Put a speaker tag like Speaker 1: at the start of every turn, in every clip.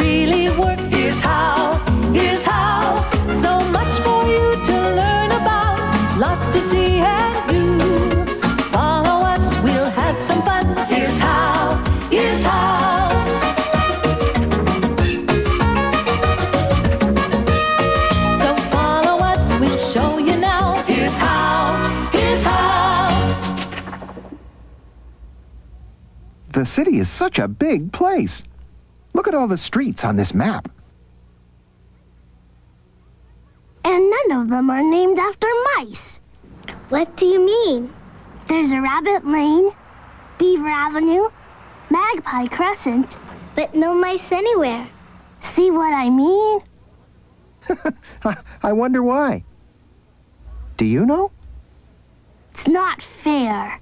Speaker 1: really work. is how is how. So much for you to learn about, lots to see and do. Follow us, we'll have some fun. Here's how is how. So follow us, we'll show you now. Here's how, how.
Speaker 2: The city is such a big place. Look at all the streets on this map.
Speaker 1: And none of them are named after mice.
Speaker 3: What do you mean?
Speaker 1: There's a Rabbit Lane, Beaver Avenue, Magpie Crescent.
Speaker 3: But no mice anywhere.
Speaker 1: See what I mean?
Speaker 2: I wonder why. Do you know?
Speaker 1: It's not fair.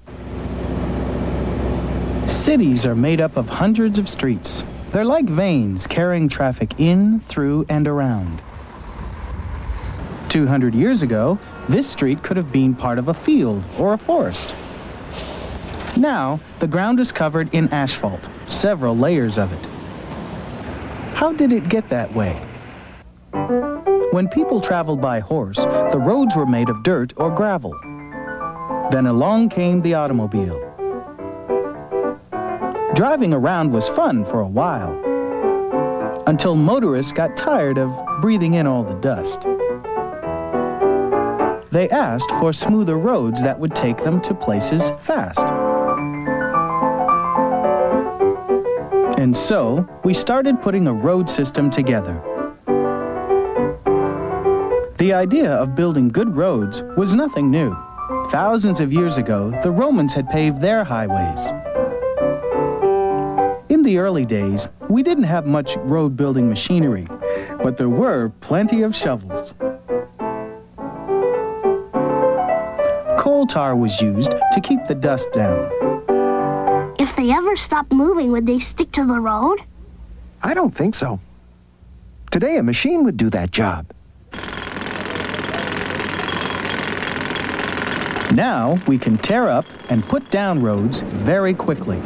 Speaker 4: Cities are made up of hundreds of streets. They're like veins carrying traffic in, through, and around. 200 years ago, this street could have been part of a field or a forest. Now, the ground is covered in asphalt, several layers of it. How did it get that way? When people traveled by horse, the roads were made of dirt or gravel. Then along came the automobile. Driving around was fun for a while, until motorists got tired of breathing in all the dust. They asked for smoother roads that would take them to places fast. And so, we started putting a road system together. The idea of building good roads was nothing new. Thousands of years ago, the Romans had paved their highways. In the early days, we didn't have much road building machinery, but there were plenty of shovels. Coal tar was used to keep the dust down.
Speaker 1: If they ever stopped moving, would they stick to the road?
Speaker 2: I don't think so. Today, a machine would do that job.
Speaker 4: Now we can tear up and put down roads very quickly.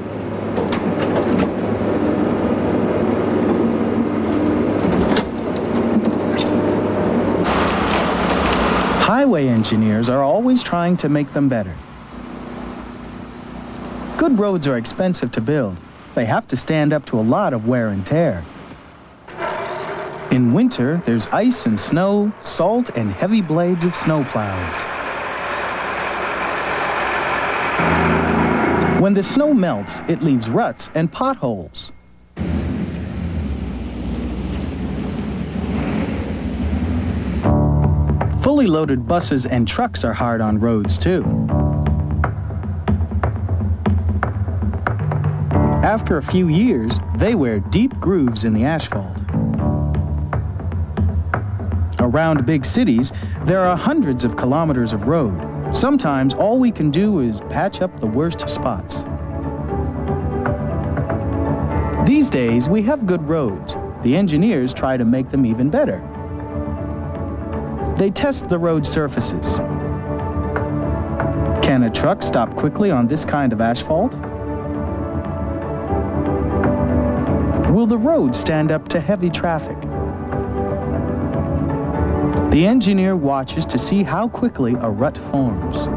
Speaker 4: Highway engineers are always trying to make them better. Good roads are expensive to build. They have to stand up to a lot of wear and tear. In winter, there's ice and snow, salt, and heavy blades of snowplows. When the snow melts, it leaves ruts and potholes. Fully loaded buses and trucks are hard on roads, too. After a few years, they wear deep grooves in the asphalt. Around big cities, there are hundreds of kilometers of road. Sometimes all we can do is patch up the worst spots. These days, we have good roads. The engineers try to make them even better. They test the road surfaces. Can a truck stop quickly on this kind of asphalt? Will the road stand up to heavy traffic? The engineer watches to see how quickly a rut forms.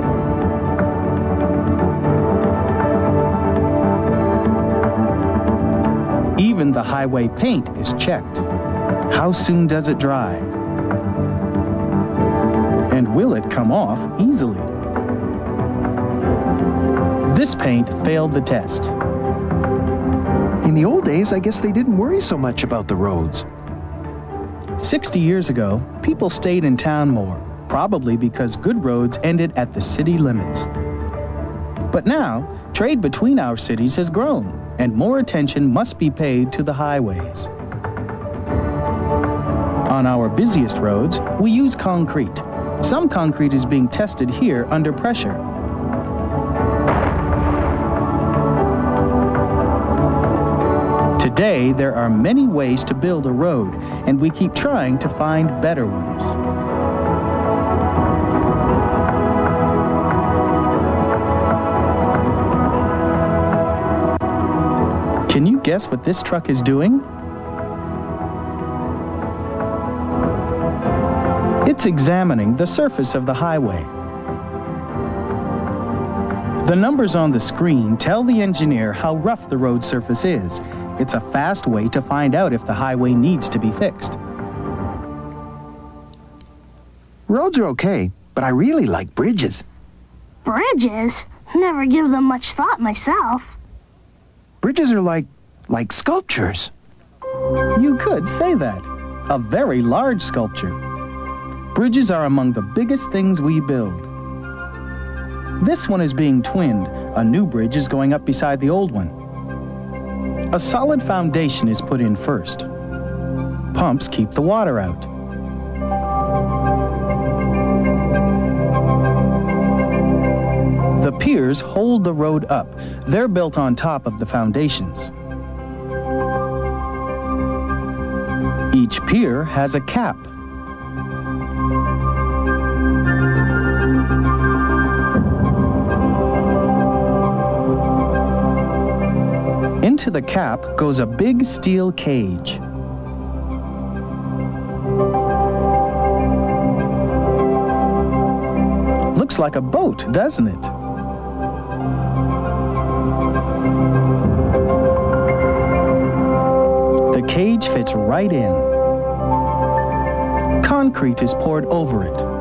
Speaker 4: Even the highway paint is checked. How soon does it dry? And will it come off easily? This paint failed the test.
Speaker 2: In the old days, I guess they didn't worry so much about the roads.
Speaker 4: 60 years ago, people stayed in town more, probably because good roads ended at the city limits. But now, trade between our cities has grown, and more attention must be paid to the highways. On our busiest roads, we use concrete. Some concrete is being tested here under pressure. Today, there are many ways to build a road, and we keep trying to find better ones. Can you guess what this truck is doing? It's examining the surface of the highway. The numbers on the screen tell the engineer how rough the road surface is. It's a fast way to find out if the highway needs to be fixed.
Speaker 2: Roads are okay, but I really like bridges.
Speaker 1: Bridges? Never give them much thought myself.
Speaker 2: Bridges are like, like sculptures.
Speaker 4: You could say that. A very large sculpture. Bridges are among the biggest things we build. This one is being twinned. A new bridge is going up beside the old one. A solid foundation is put in first. Pumps keep the water out. The piers hold the road up. They're built on top of the foundations. Each pier has a cap. Into the cap goes a big steel cage. Looks like a boat, doesn't it? The cage fits right in. Concrete is poured over it.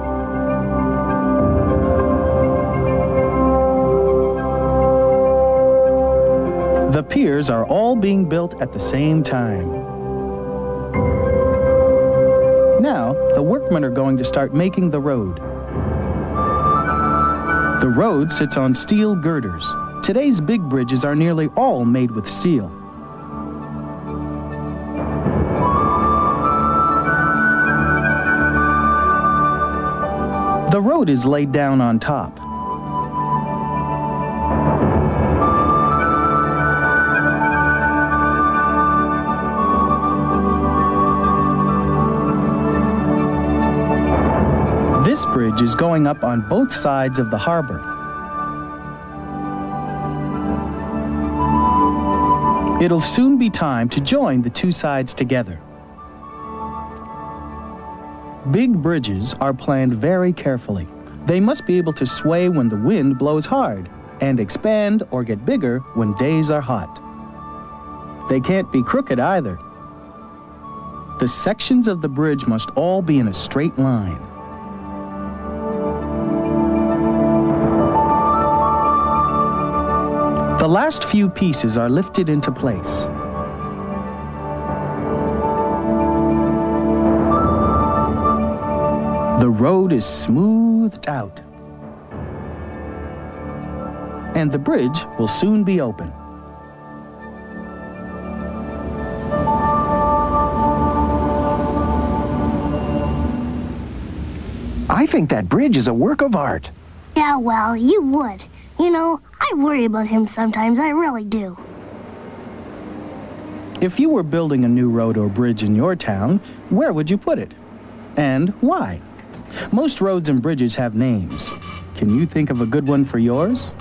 Speaker 4: Piers are all being built at the same time. Now, the workmen are going to start making the road. The road sits on steel girders. Today's big bridges are nearly all made with steel. The road is laid down on top. This bridge is going up on both sides of the harbor. It'll soon be time to join the two sides together. Big bridges are planned very carefully. They must be able to sway when the wind blows hard and expand or get bigger when days are hot. They can't be crooked either. The sections of the bridge must all be in a straight line. The last few pieces are lifted into place. The road is smoothed out. And the bridge will soon be open.
Speaker 2: I think that bridge is a work of art.
Speaker 1: Yeah, well, you would. You know, I worry about him sometimes. I really do.
Speaker 4: If you were building a new road or bridge in your town, where would you put it? And why? Most roads and bridges have names. Can you think of a good one for yours?